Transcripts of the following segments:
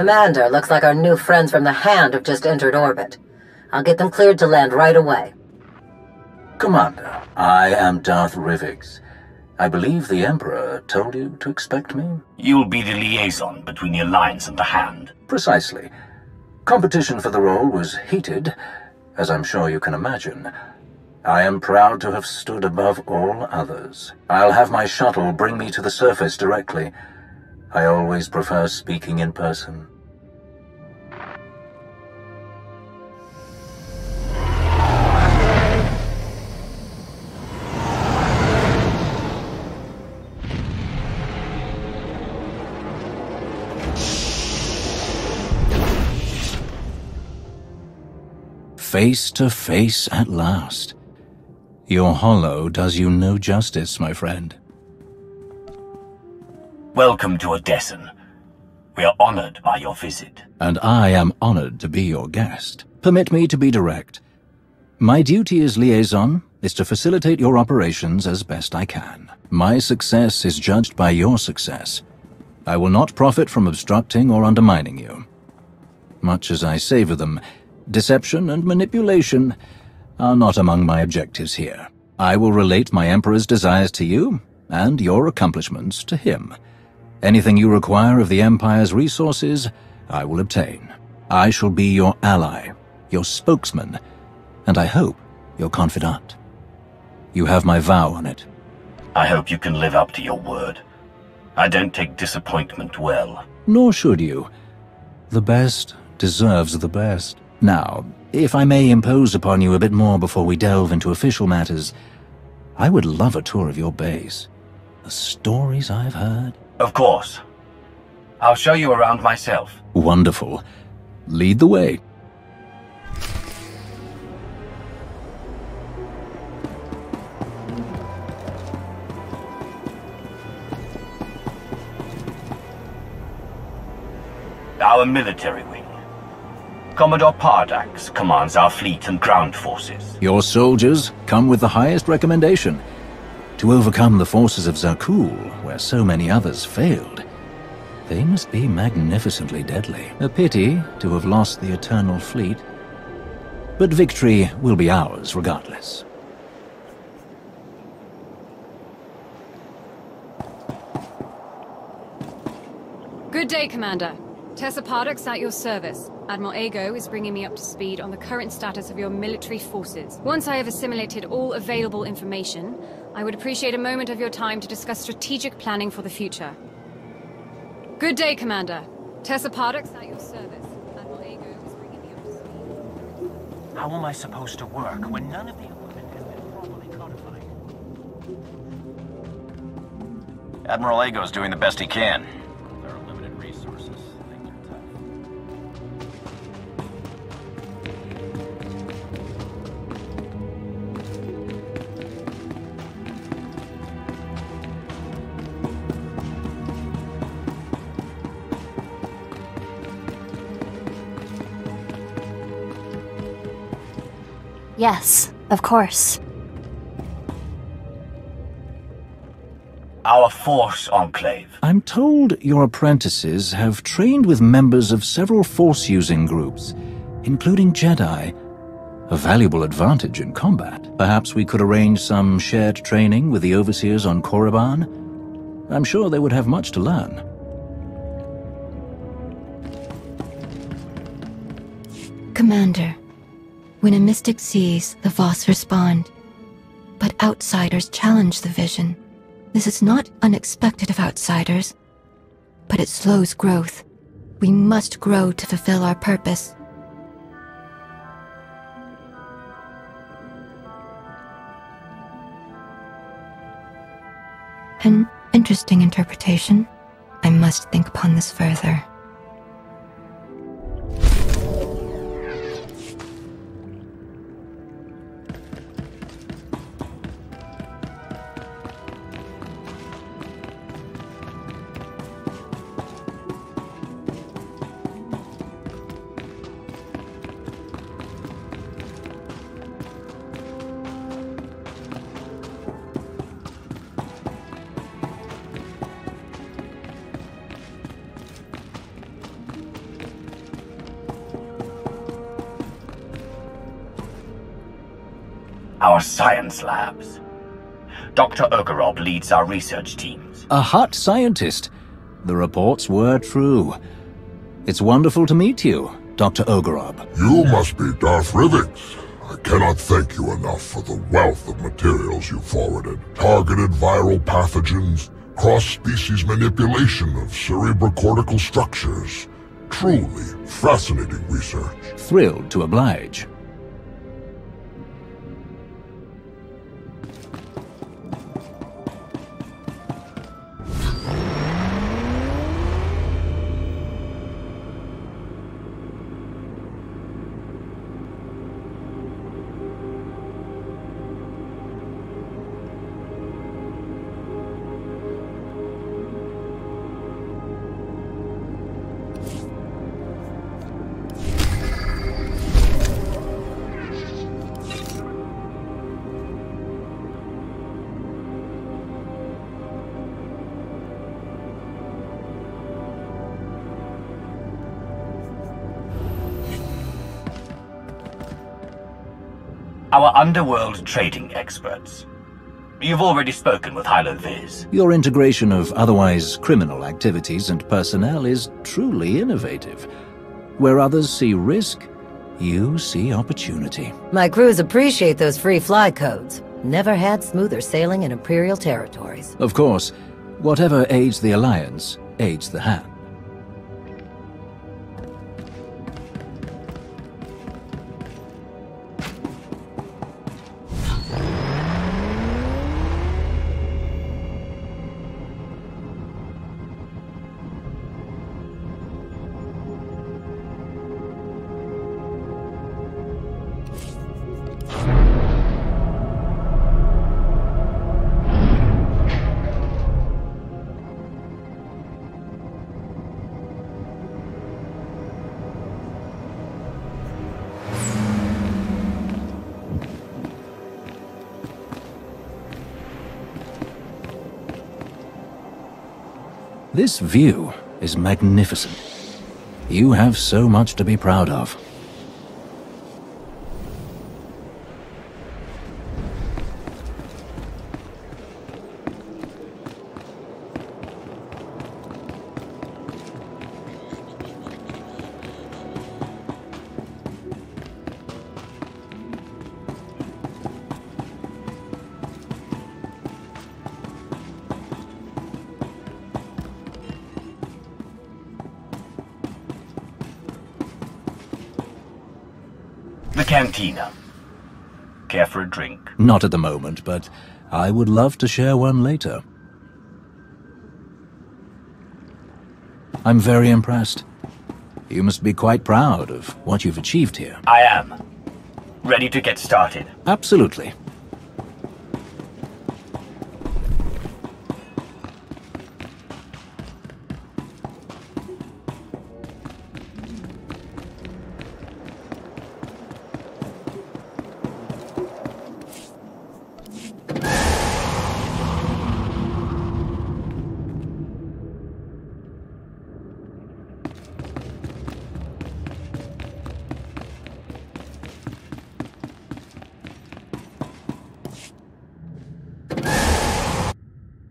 Commander, looks like our new friends from the Hand have just entered orbit. I'll get them cleared to land right away. Commander, I am Darth Rivix. I believe the Emperor told you to expect me? You'll be the liaison between the Alliance and the Hand. Precisely. Competition for the role was heated, as I'm sure you can imagine. I am proud to have stood above all others. I'll have my shuttle bring me to the surface directly. I always prefer speaking in person. Face to face at last. Your holo does you no justice, my friend. Welcome to Odessen. We are honored by your visit. And I am honored to be your guest. Permit me to be direct. My duty as liaison is to facilitate your operations as best I can. My success is judged by your success. I will not profit from obstructing or undermining you. Much as I savor them, deception and manipulation are not among my objectives here. I will relate my Emperor's desires to you, and your accomplishments to him. Anything you require of the Empire's resources, I will obtain. I shall be your ally, your spokesman, and I hope your confidant. You have my vow on it. I hope you can live up to your word. I don't take disappointment well. Nor should you. The best deserves the best. Now, if I may impose upon you a bit more before we delve into official matters, I would love a tour of your base. The stories I've heard. Of course. I'll show you around myself. Wonderful. Lead the way. Our military. Commodore Pardax commands our fleet and ground forces. Your soldiers come with the highest recommendation. To overcome the forces of Zakuul, where so many others failed, they must be magnificently deadly. A pity to have lost the Eternal Fleet. But victory will be ours regardless. Good day, Commander. Tessa Pardax at your service. Admiral Aygo is bringing me up to speed on the current status of your military forces. Once I have assimilated all available information, I would appreciate a moment of your time to discuss strategic planning for the future. Good day, Commander. Tessa Pardax at your service. Admiral Aygo is bringing me up to speed. How am I supposed to work when none of the equipment has been properly codified? Admiral Aygo's doing the best he can. Yes, of course. Our Force Enclave. I'm told your apprentices have trained with members of several Force-using groups, including Jedi. A valuable advantage in combat. Perhaps we could arrange some shared training with the Overseers on Korriban? I'm sure they would have much to learn. Commander, when a mystic sees, the Voss respond. But outsiders challenge the vision. This is not unexpected of outsiders, but it slows growth. We must grow to fulfill our purpose. An interesting interpretation. I must think upon this further. Our science labs. Dr. Ogorob leads our research teams. A hot scientist. The reports were true. It's wonderful to meet you, Dr. Ogorob. You must be Darth Rivix. I cannot thank you enough for the wealth of materials you forwarded. Targeted viral pathogens, cross-species manipulation of cerebrocortical structures. Truly fascinating research. Thrilled to oblige. Our underworld trading experts. You've already spoken with Hylo Visz. Your integration of otherwise criminal activities and personnel is truly innovative. Where others see risk, you see opportunity. My crews appreciate those free fly codes. Never had smoother sailing in Imperial territories. Of course, whatever aids the Alliance aids the Hand. This view is magnificent. You have so much to be proud of. Not at the moment, but I would love to share one later. I'm very impressed. You must be quite proud of what you've achieved here. I am. Ready to get started. Absolutely.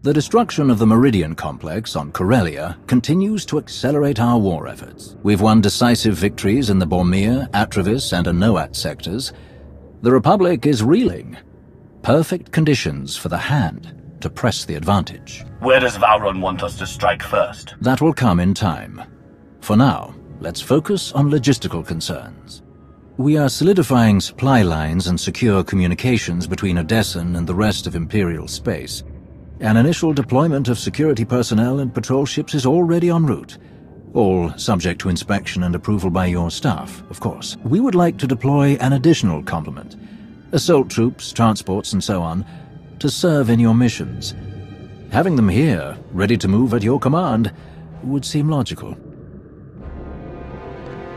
The destruction of the Meridian complex on Corellia continues to accelerate our war efforts. We've won decisive victories in the Bormir, Atravis, and Anoat sectors. The Republic is reeling. Perfect conditions for the Hand to press the advantage. Where does Vowrawn want us to strike first? That will come in time. For now, let's focus on logistical concerns. We are solidifying supply lines and secure communications between Odessen and the rest of Imperial space. An initial deployment of security personnel and patrol ships is already en route. All subject to inspection and approval by your staff, of course. We would like to deploy an additional complement. Assault troops, transports, and so on, to serve in your missions. Having them here, ready to move at your command, would seem logical.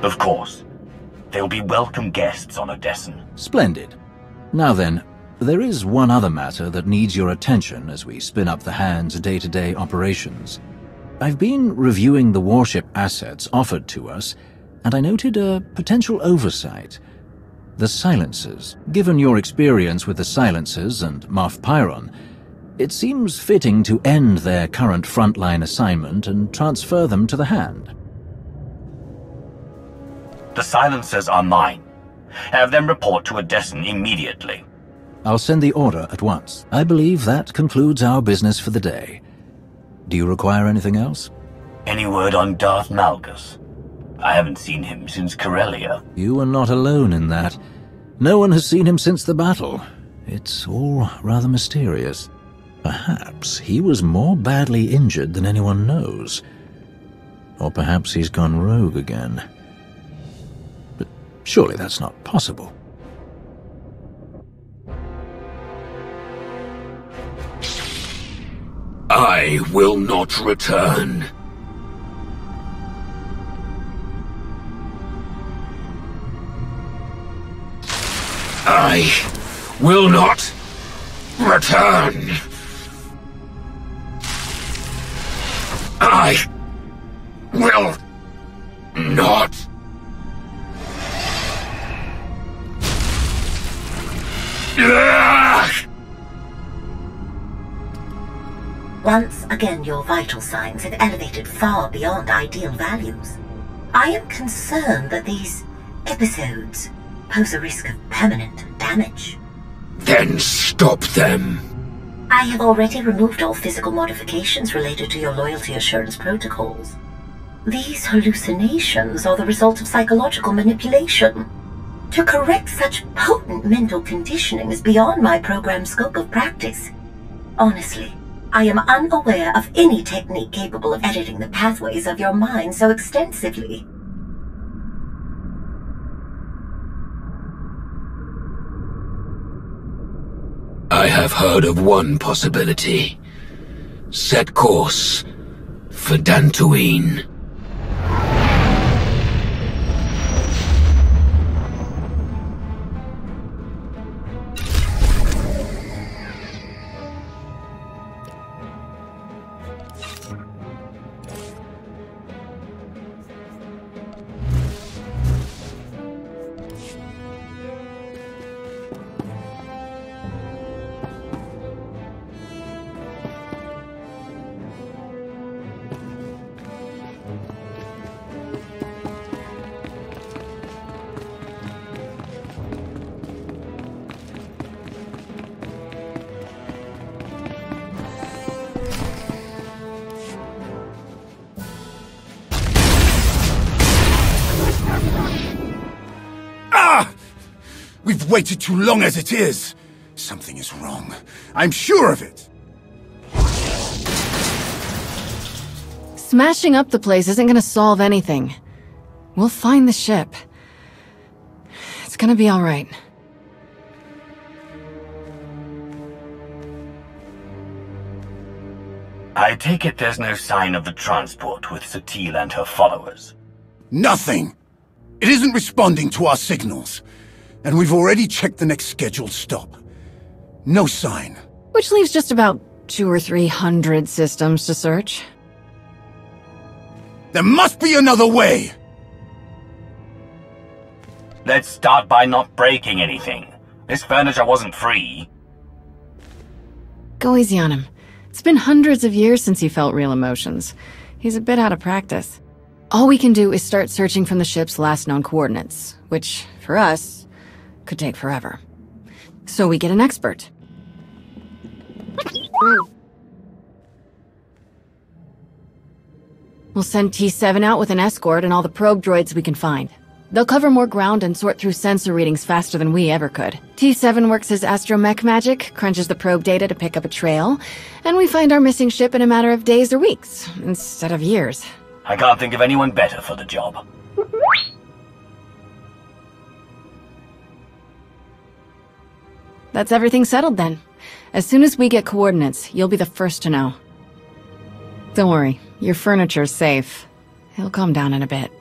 Of course. They'll be welcome guests on Odessen. Splendid. Now then, there is one other matter that needs your attention as we spin up the Hand's day-to-day operations. I've been reviewing the warship assets offered to us, and I noted a potential oversight. The silencers. Given your experience with the silencers and Moff Pyron, it seems fitting to end their current frontline assignment and transfer them to the Hand. The silencers are mine. Have them report to Odessen immediately. I'll send the order at once. I believe that concludes our business for the day. Do you require anything else? Any word on Darth Malgus? I haven't seen him since Corellia. You are not alone in that. No one has seen him since the battle. It's all rather mysterious. Perhaps he was more badly injured than anyone knows. Or perhaps he's gone rogue again. But surely that's not possible. I will not return. I will not return. I will not. Ugh! Once again, your vital signs have elevated far beyond ideal values. I am concerned that these episodes pose a risk of permanent damage. Then stop them. I have already removed all physical modifications related to your loyalty assurance protocols. These hallucinations are the result of psychological manipulation. To correct such potent mental conditioning is beyond my program's scope of practice. Honestly, I am unaware of any technique capable of editing the pathways of your mind so extensively. I have heard of one possibility. Set course for Dantooine. Too long as it is. Something is wrong. I'm sure of it. Smashing up the place isn't gonna solve anything. We'll find the ship. It's gonna be alright. I take it there's no sign of the transport with Satele and her followers. Nothing. It isn't responding to our signals. And we've already checked the next scheduled stop. No sign. Which leaves just about two or three hundred systems to search. There must be another way! Let's start by not breaking anything. This furniture wasn't free. Go easy on him. It's been hundreds of years since he felt real emotions. He's a bit out of practice. All we can do is start searching from the ship's last known coordinates, which, for us, could take forever. So we get an expert. We'll send T7 out with an escort and all the probe droids we can find. They'll cover more ground and sort through sensor readings faster than we ever could. T7 works his astromech magic, crunches the probe data to pick up a trail, and we find our missing ship in a matter of days or weeks, instead of years. I can't think of anyone better for the job. That's everything settled then. As soon as we get coordinates, you'll be the first to know. Don't worry, your furniture's safe. He'll calm down in a bit.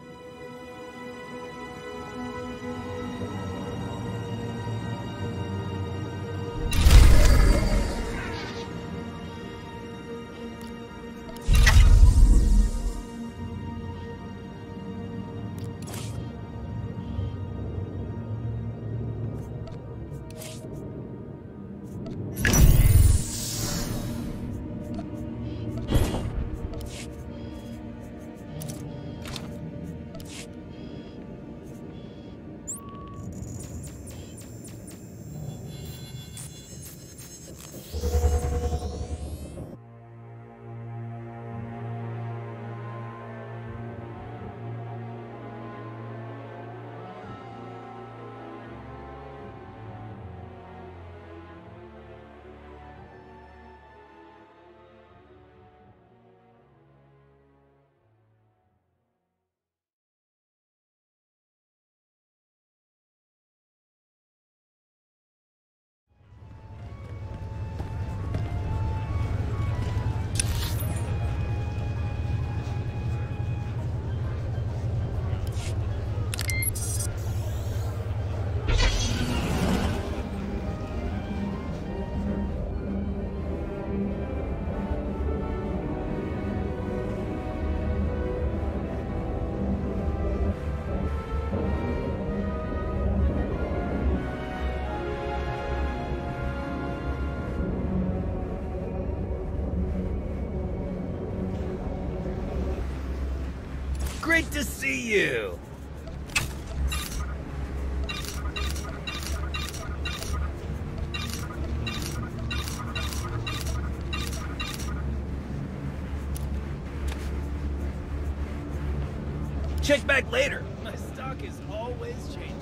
Great to see you! Check back later. My stock is always changing.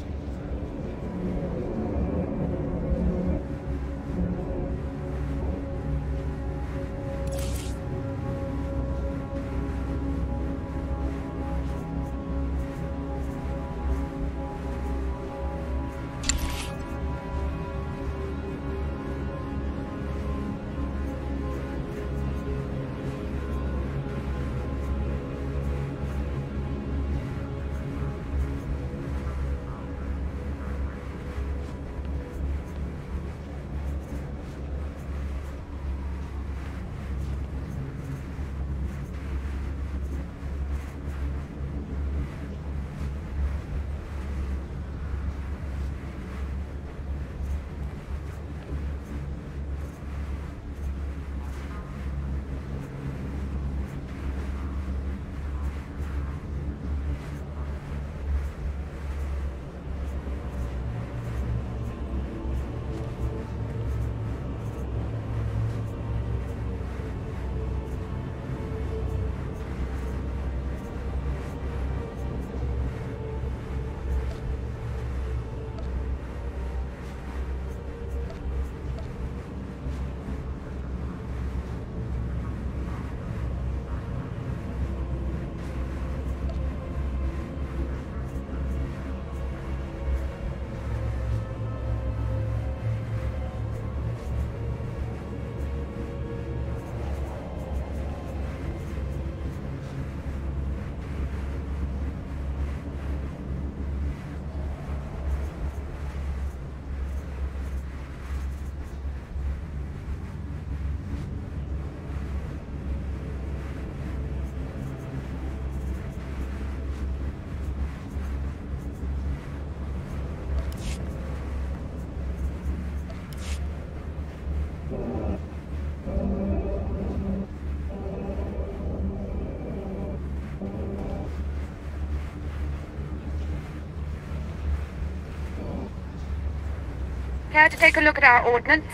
To take a look at our ordnance?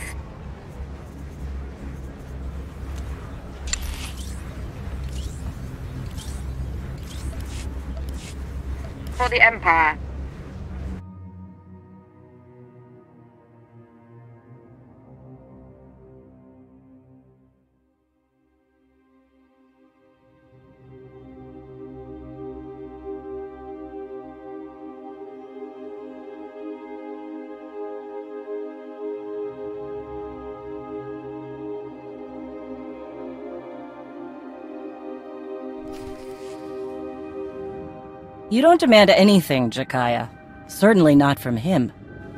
For the Empire. You don't demand anything, Jakaya. Certainly not from him.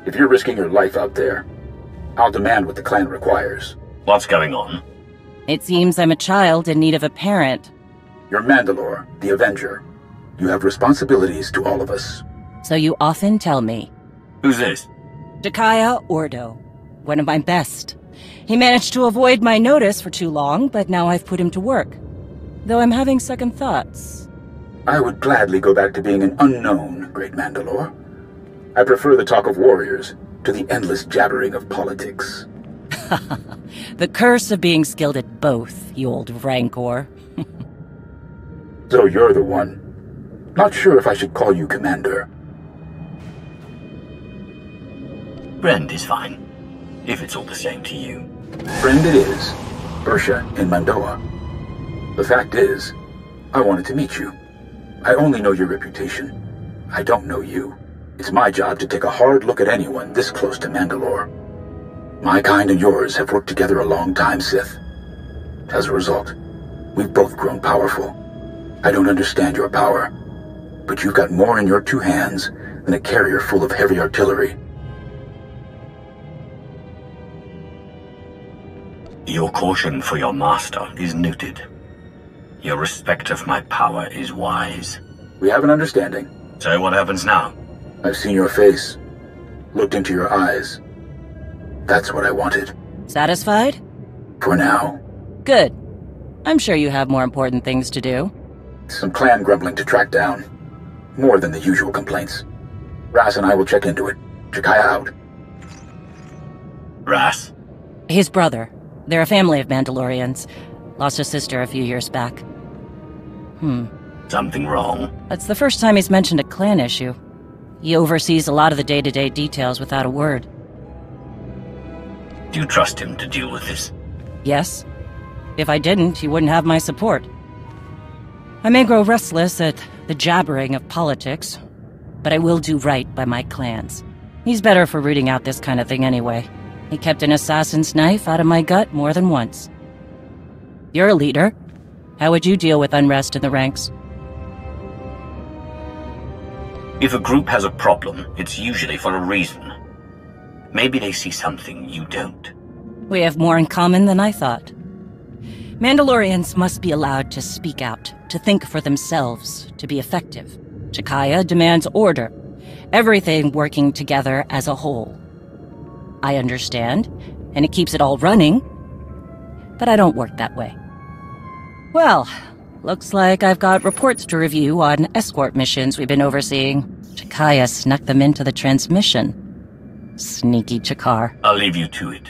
If you're risking your life out there, I'll demand what the clan requires. What's going on? It seems I'm a child in need of a parent. You're Mandalore, the Avenger. You have responsibilities to all of us. So you often tell me. Who's this? Jakaya Ordo. One of my best. He managed to avoid my notice for too long, but now I've put him to work. Though I'm having second thoughts. I would gladly go back to being an unknown, Great Mandalore. I prefer the talk of warriors to the endless jabbering of politics. the curse of being skilled at both, you old rancor. so you're the one. Not sure if I should call you Commander. Friend is fine. If it's all the same to you. Friend it is. Bersha in Mandoa. The fact is, I wanted to meet you. I only know your reputation. I don't know you. It's my job to take a hard look at anyone this close to Mandalore. My kind and yours have worked together a long time, Sith. As a result, we've both grown powerful. I don't understand your power, but you've got more in your two hands than a carrier full of heavy artillery. Your caution for your master is noted. Your respect of my power is wise. We have an understanding. So what happens now? I've seen your face. Looked into your eyes. That's what I wanted. Satisfied? For now. Good. I'm sure you have more important things to do. Some clan grumbling to track down. More than the usual complaints. Ras and I will check into it. Jakaya out. Ras? His brother. They're a family of Mandalorians. Lost a sister a few years back. Hmm. Something wrong? That's the first time he's mentioned a clan issue. He oversees a lot of the day-to-day -day details without a word. Do you trust him to deal with this? Yes. If I didn't, he wouldn't have my support. I may grow restless at the jabbering of politics, but I will do right by my clans. He's better for rooting out this kind of thing anyway. He kept an assassin's knife out of my gut more than once. You're a leader. How would you deal with unrest in the ranks? If a group has a problem, it's usually for a reason. Maybe they see something you don't. We have more in common than I thought. Mandalorians must be allowed to speak out, to think for themselves, to be effective. Jakaya demands order, everything working together as a whole. I understand, and it keeps it all running, but I don't work that way. Well, looks like I've got reports to review on escort missions we've been overseeing. Jakaya snuck them into the transmission. Sneaky Chakar. I'll leave you to it.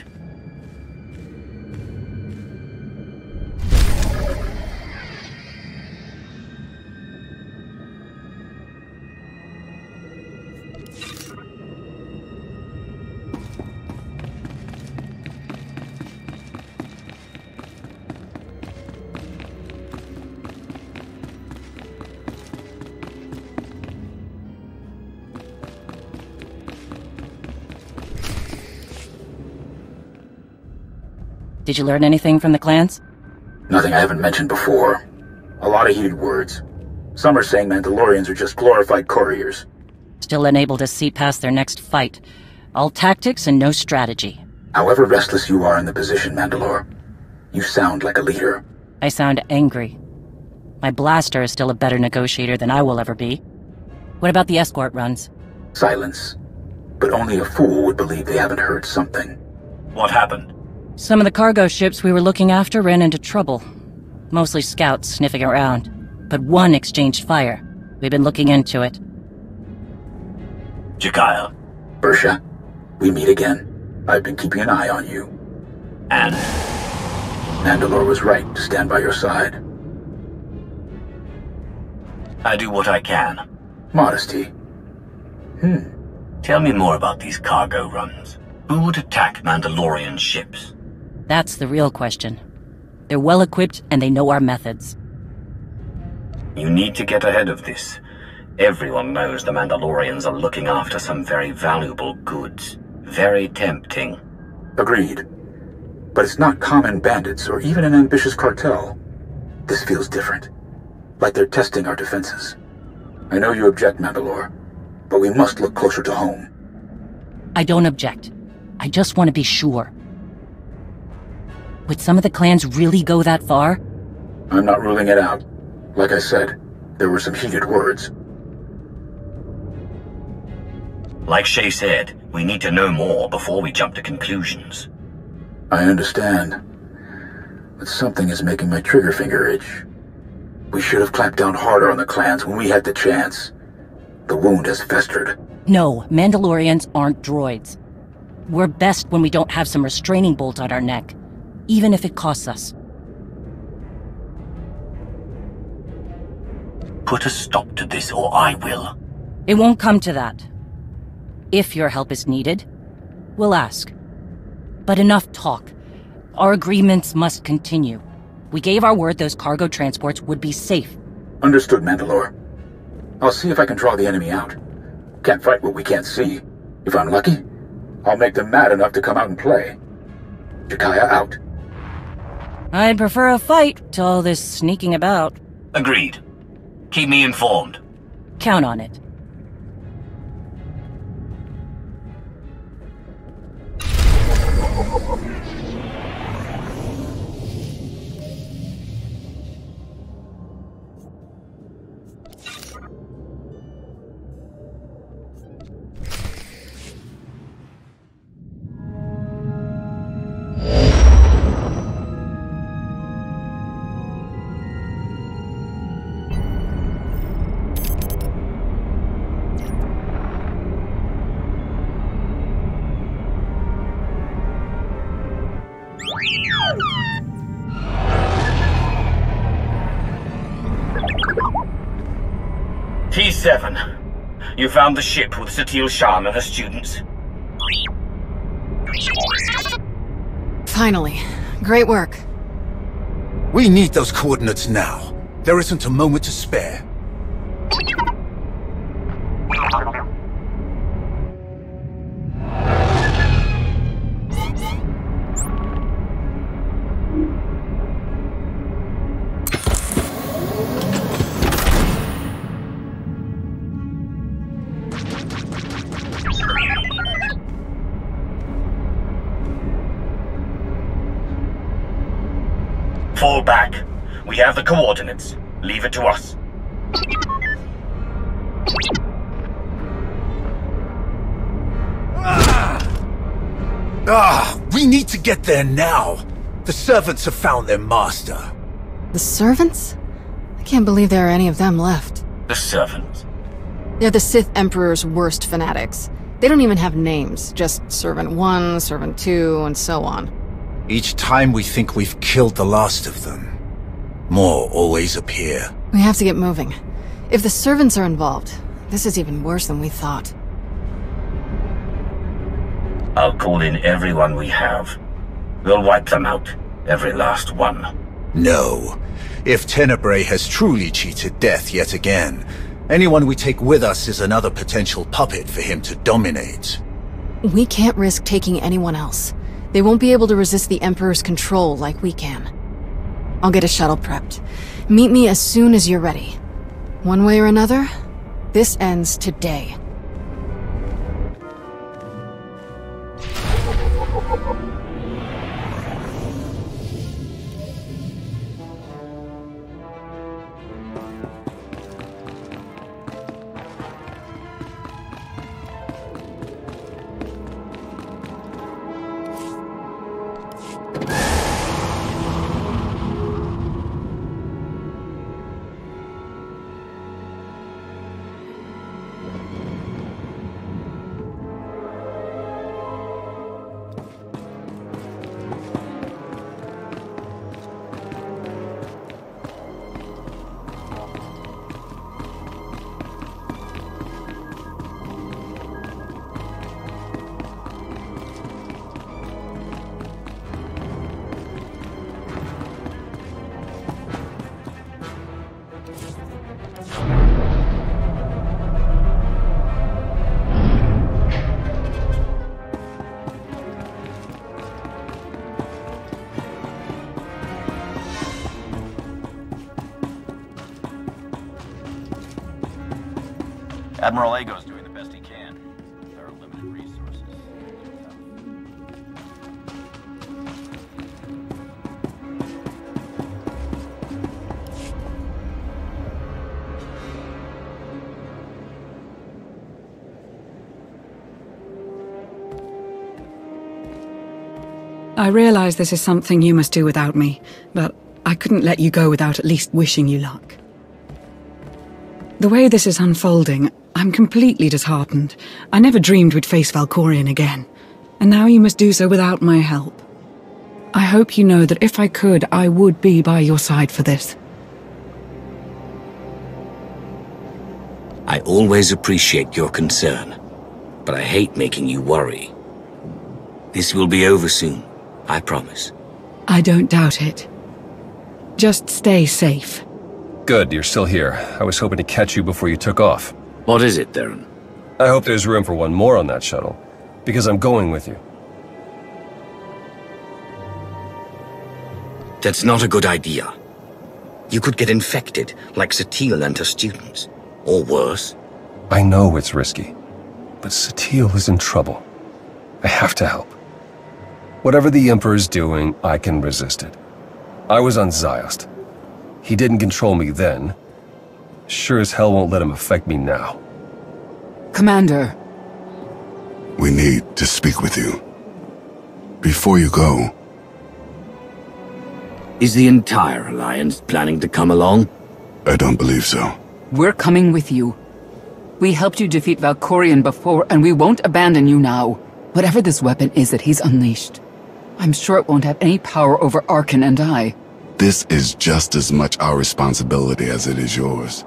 Did you learn anything from the clans? Nothing I haven't mentioned before. A lot of heated words. Some are saying Mandalorians are just glorified couriers. Still unable to see past their next fight. All tactics and no strategy. However restless you are in the position, Mandalore, you sound like a leader. I sound angry. My blaster is still a better negotiator than I will ever be. What about the escort runs? Silence. But only a fool would believe they haven't heard something. What happened? Some of the cargo ships we were looking after ran into trouble. Mostly scouts sniffing around. But one exchanged fire. We've been looking into it. Jakaya. Bersha, we meet again. I've been keeping an eye on you. And? Mandalore was right to stand by your side. I do what I can. Modesty. Hmm. Tell me more about these cargo runs. Who would attack Mandalorian ships? That's the real question. They're well equipped and they know our methods. You need to get ahead of this. Everyone knows the Mandalorians are looking after some very valuable goods. Very tempting. Agreed. But it's not common bandits or even an ambitious cartel. This feels different. Like they're testing our defenses. I know you object, Mandalore, but we must look closer to home. I don't object. I just want to be sure. Would some of the clans really go that far? I'm not ruling it out. Like I said, there were some heated words. Like Shae said, we need to know more before we jump to conclusions. I understand. But something is making my trigger finger itch. We should have clamped down harder on the clans when we had the chance. The wound has festered. No, Mandalorians aren't droids. We're best when we don't have some restraining bolt on our neck, even if it costs us. Put a stop to this or I will. It won't come to that. If your help is needed, we'll ask. But enough talk. Our agreements must continue. We gave our word those cargo transports would be safe. Understood, Mandalore. I'll see if I can draw the enemy out. Can't fight what we can't see. If I'm lucky, I'll make them mad enough to come out and play. Jakaya out. I'd prefer a fight to all this sneaking about. Agreed. Keep me informed. Count on it. T7. You found the ship with Satele Shan and her students? Finally. Great work. We need those coordinates now. There isn't a moment to spare. Fall back. We have the coordinates. Leave it to us. Ah, we need to get there now. The servants have found their master. The servants? I can't believe there are any of them left. The servants? They're the Sith Emperor's worst fanatics. They don't even have names, just Servant 1, Servant 2, and so on. Each time we think we've killed the last of them, more always appear. We have to get moving. If the servants are involved, this is even worse than we thought. I'll call in everyone we have. We'll wipe them out. Every last one. No. If Tenebrae has truly cheated death yet again, anyone we take with us is another potential puppet for him to dominate. We can't risk taking anyone else. They won't be able to resist the Emperor's control like we can. I'll get a shuttle prepped. Meet me as soon as you're ready. One way or another, this ends today. Admiral Aygo's doing the best he can. There are limited resources. I realize this is something you must do without me, but I couldn't let you go without at least wishing you luck. The way this is unfolding, I'm completely disheartened. I never dreamed we'd face Valkorion again, and now you must do so without my help. I hope you know that if I could, I would be by your side for this. I always appreciate your concern, but I hate making you worry. This will be over soon, I promise. I don't doubt it. Just stay safe. Good, you're still here. I was hoping to catch you before you took off. What is it, Theron? I hope there's room for one more on that shuttle, because I'm going with you. That's not a good idea. You could get infected, like Satele and her students. Or worse. I know it's risky, but Satele is in trouble. I have to help. Whatever the Emperor's doing, I can resist it. I was on Ziost. He didn't control me then. Sure as hell won't let him affect me now. Commander. We need to speak with you. Before you go, Is the entire Alliance planning to come along? I don't believe so. We're coming with you. We helped you defeat Valkorion before, and we won't abandon you now. Whatever this weapon is that he's unleashed, I'm sure it won't have any power over Arcann and I. This is just as much our responsibility as it is yours.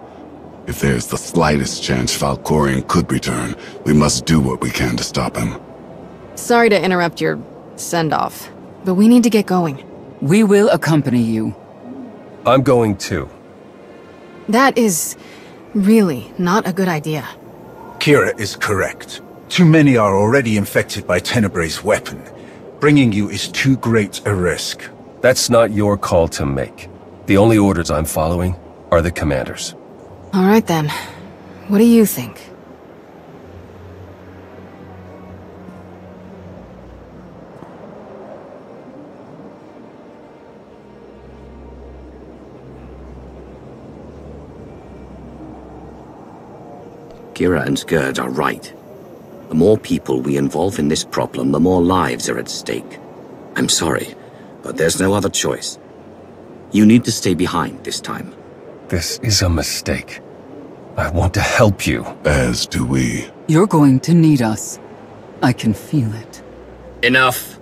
If there's the slightest chance Valkorion could return, we must do what we can to stop him. Sorry to interrupt your send-off, but we need to get going. We will accompany you. I'm going too. That is really not a good idea. Kira is correct. Too many are already infected by Tenebrae's weapon. Bringing you is too great a risk. That's not your call to make. The only orders I'm following are the commander's. All right then. What do you think? Kira and Scourge are right. The more people we involve in this problem, the more lives are at stake. I'm sorry, but there's no other choice. You need to stay behind this time. This is a mistake. I want to help you. As do we. You're going to need us. I can feel it. Enough.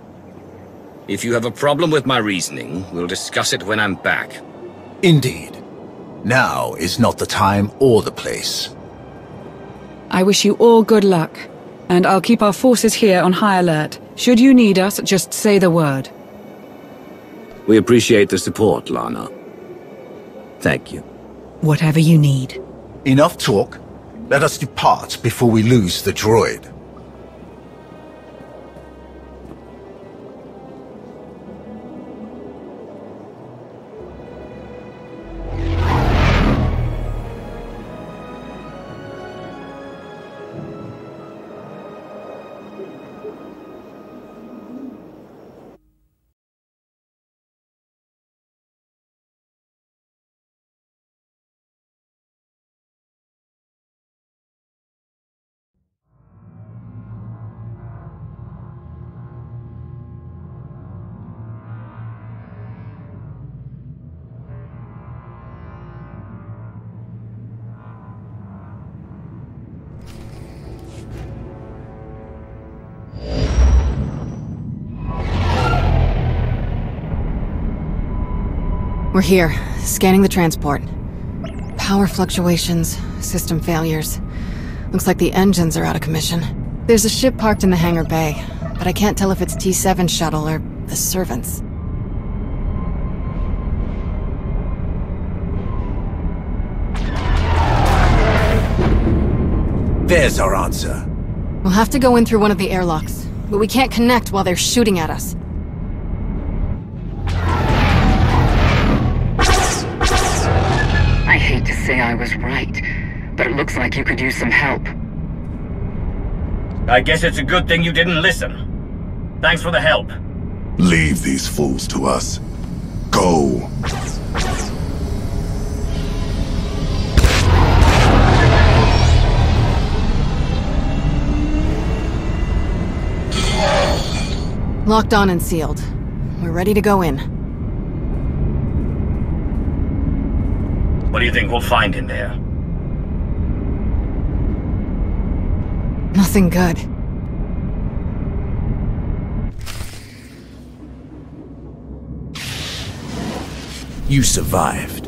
If you have a problem with my reasoning, we'll discuss it when I'm back. Indeed. Now is not the time or the place. I wish you all good luck, and I'll keep our forces here on high alert. Should you need us, just say the word. We appreciate the support, Lana. Thank you. Whatever you need. Enough talk. Let us depart before we lose the droid. Here, scanning the transport. Power fluctuations, system failures. Looks like the engines are out of commission. There's a ship parked in the hangar bay, but I can't tell if it's T7 shuttle or the servants. There's our answer. We'll have to go in through one of the airlocks, but we can't connect while they're shooting at us. Say I was right, but it looks like you could use some help. I guess it's a good thing you didn't listen. Thanks for the help. Leave these fools to us. Go. Locked on and sealed. We're ready to go in. What do you think we'll find in there? Nothing good. You survived.